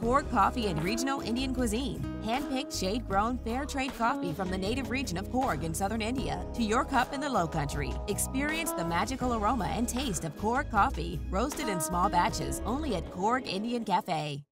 Coorg Coffee and Regional Indian Cuisine. Handpicked, shade-grown, fair trade coffee from the native region of Coorg in southern India to your cup in the low country. Experience the magical aroma and taste of Coorg coffee, roasted in small batches, only at Coorg Indian Cafe.